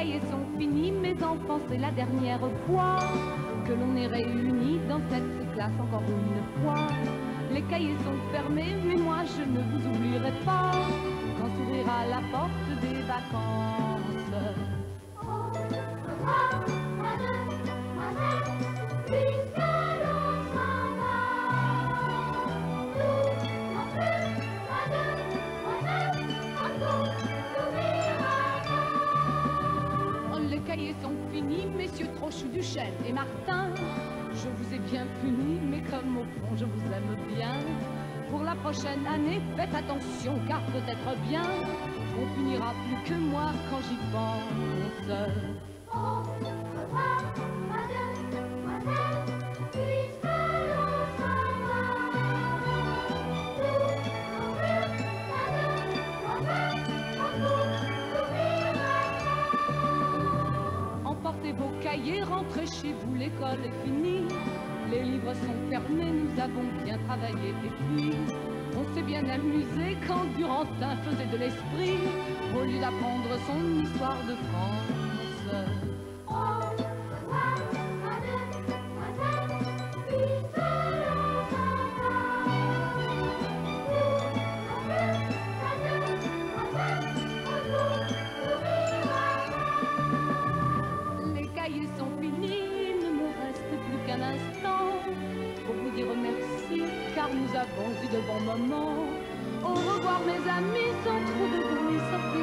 cahiers sont finis, mes enfants, c'est la dernière fois que l'on est réunis dans cette classe encore une fois. Les cahiers sont fermés, mais moi je ne vous oublierai pas quand s'ouvrira la porte des vacances. Duchesne et Martin. Je vous ai bien puni, mais comme au fond je vous aime bien. Pour la prochaine année, faites attention, car peut-être bien, on punira plus que moi quand j'y pense. Rentrez chez vous, l'école est finie. Les livres sont fermés, nous avons bien travaillé et puis on s'est bien amusé quand Durantin faisait de l'esprit au lieu d'apprendre son histoire de France. nous avons eu de bons moments. Au revoir mes amis, sans trop de bruit.